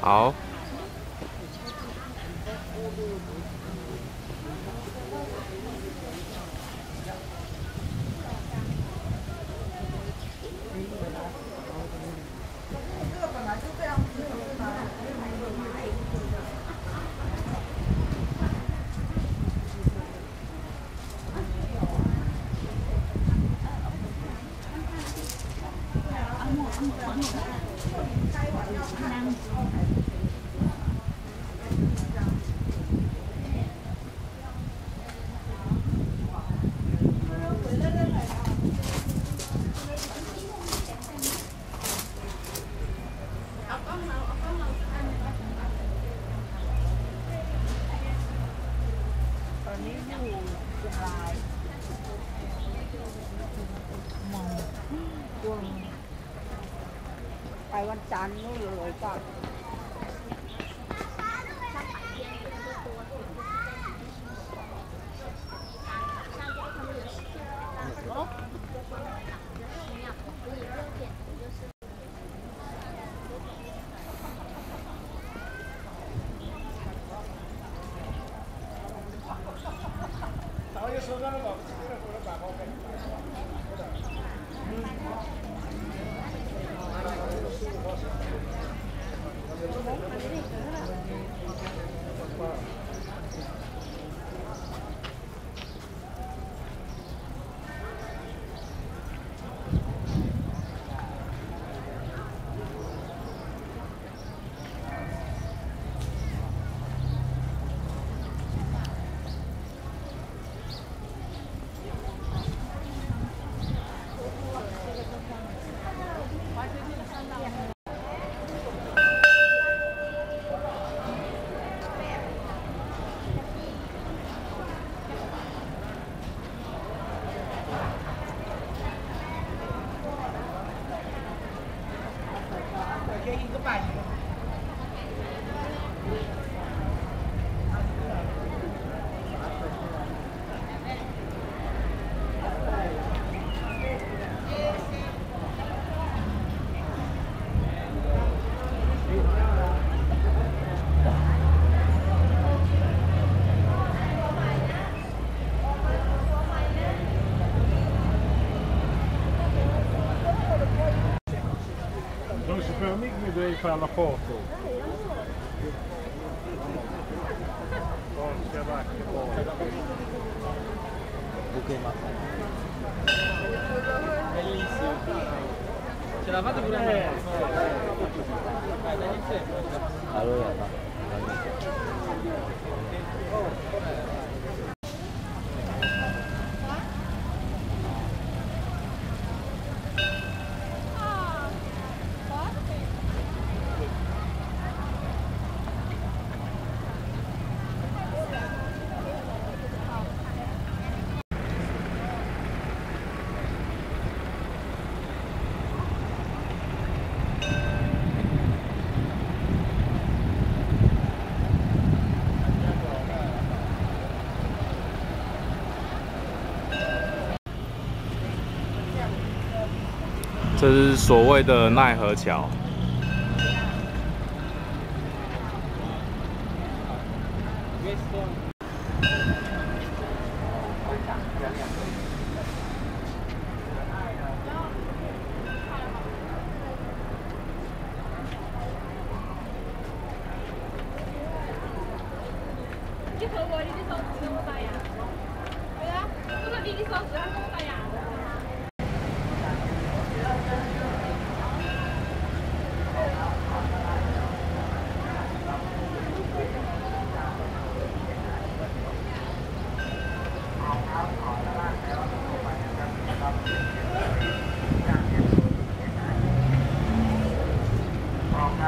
好。单都。然后，tjäna fart på. Ganska vacker bana. Okej, Matte. Ce l'avate me. Allora, va. 这是所谓的奈何桥。你和我，你的手指怎么发呀？对啊，我说你的手指怎么发呀？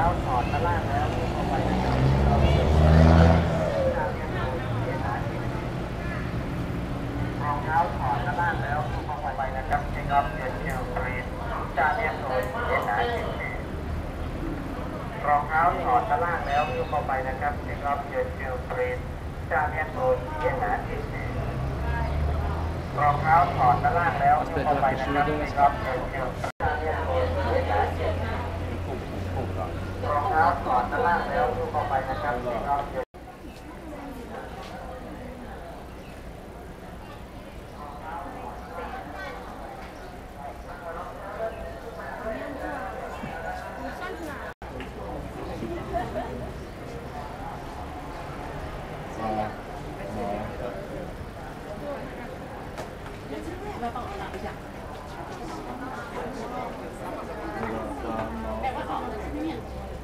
แล้วถอดตะล่างแล้วรองเท้าถอดตะล่างแล้วเข้าไปนะครับเช็คอัพเช็คเที่ยวฟรีจาเรียนโดยเอ็นอาร์ทีรองเท้าถอดตะล่างแล้วยกเข้าไปนะครับเช็คอัพเช็คเที่ยวฟรีจาเรียนโดยเอ็นอาร์ทีรองเท้าถอดตะล่างแล้วยกเข้าไปนะครับเช็อัพเช็คเที่ 嗯好的好的好的好的好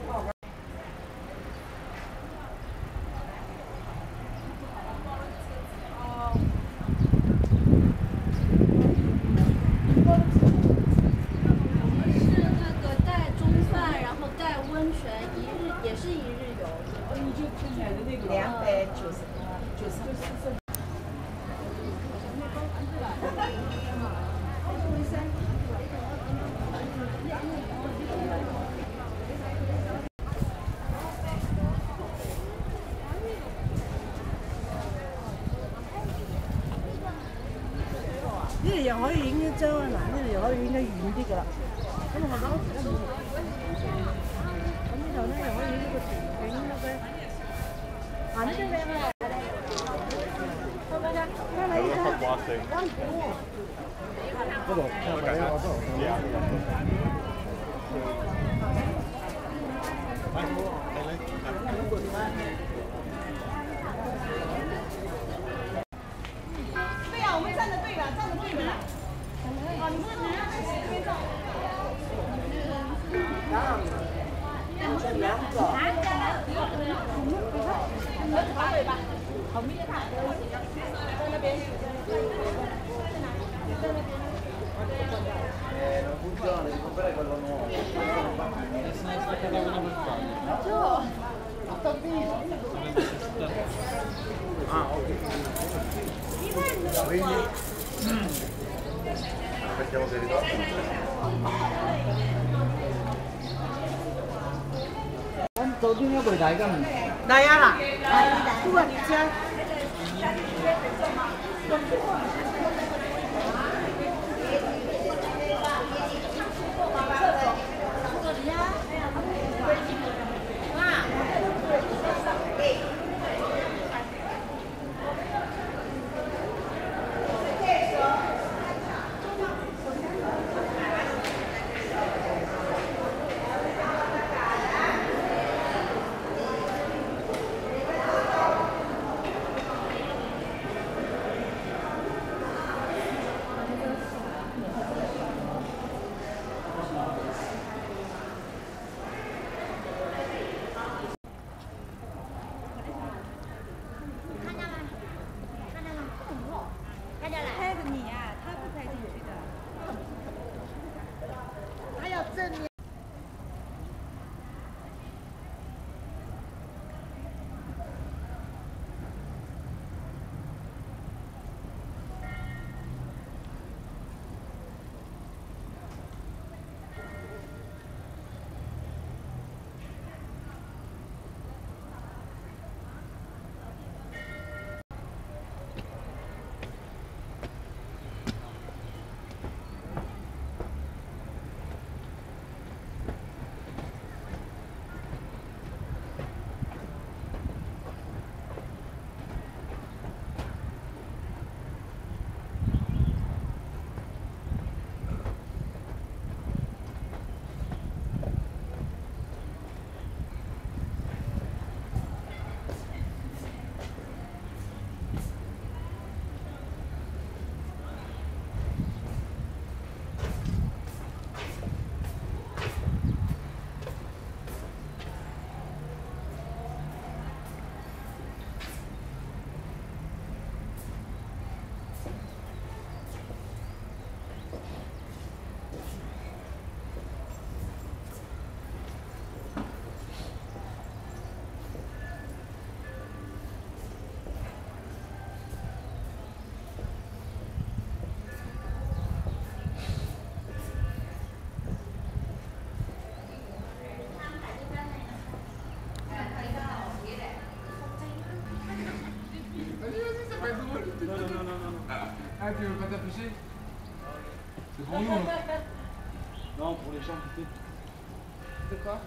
又可以影一張，嗱呢度又可以影得遠啲噶啦。咁我攞而家冇。咁呢度咧又可以呢個全景咯嘅。啊呢張靚啊！嗰度，嗰度，Eh, non funziona, devi comprare quello nuovo. Gio! Ma t'avviso! Ah, ok. Mi vendono Quindi... Aspettiamo che ritorni. 做啲咩具體㗎？第一啦，都係點啫？Yeah. Tapisser C'est pour nous. hein. Non, pour les gens qui De quoi?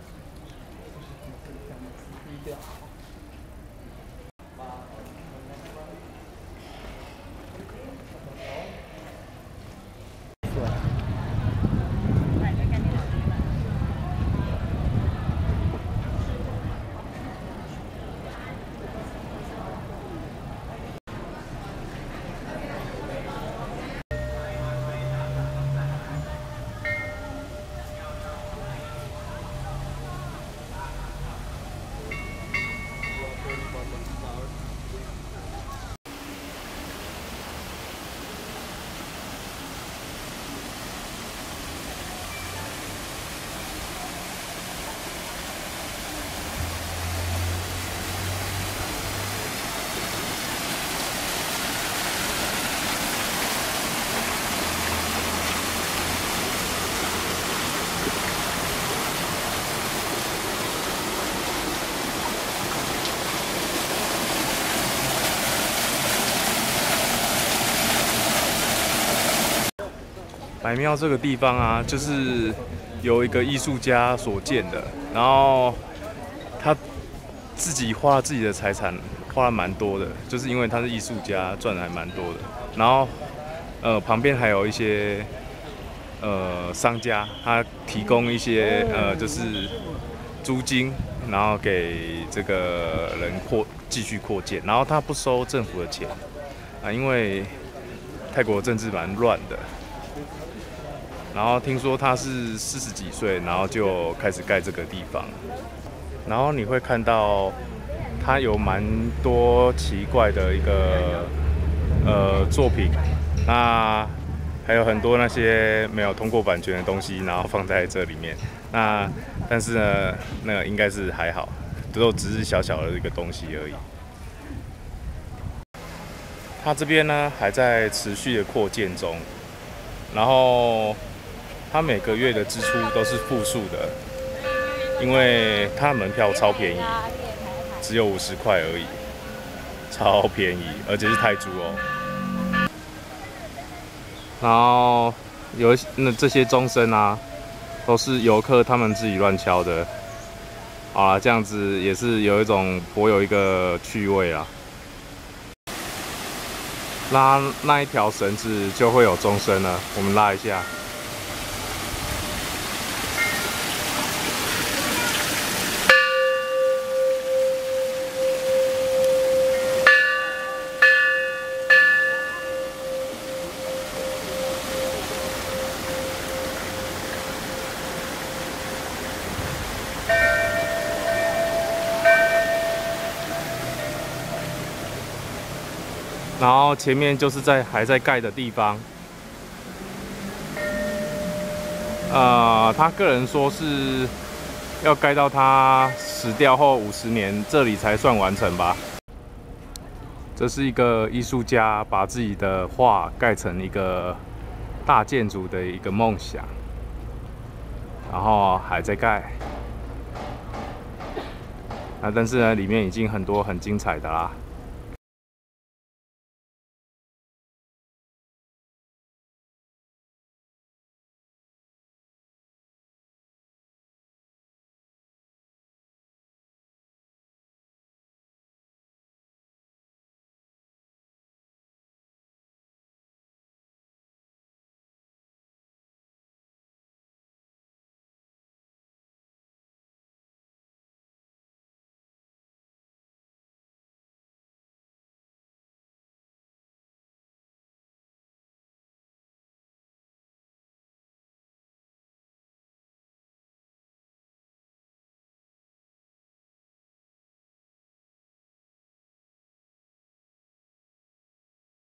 白庙这个地方啊，就是由一个艺术家所建的，然后他自己花了自己的财产，花了蛮多的，就是因为他是艺术家，赚的还蛮多的。然后，呃，旁边还有一些呃商家，他提供一些呃就是租金，然后给这个人扩继续扩建，然后他不收政府的钱啊，因为泰国政治蛮乱的。然后听说他是四十几岁，然后就开始盖这个地方。然后你会看到他有蛮多奇怪的一个呃作品，那还有很多那些没有通过版权的东西，然后放在这里面。那但是呢，那个应该是还好，都只是小小的一个东西而已。它这边呢还在持续的扩建中，然后。他每个月的支出都是负数的，因为他门票超便宜，只有五十块而已，超便宜，而且是泰铢哦。然后有那这些钟声啊，都是游客他们自己乱敲的，啊，这样子也是有一种颇有一个趣味啊。拉那一条绳子就会有钟声了，我们拉一下。然后前面就是在还在盖的地方，呃，他个人说是要盖到他死掉后五十年，这里才算完成吧。这是一个艺术家把自己的画盖成一个大建筑的一个梦想，然后还在盖。啊，但是呢，里面已经很多很精彩的啦。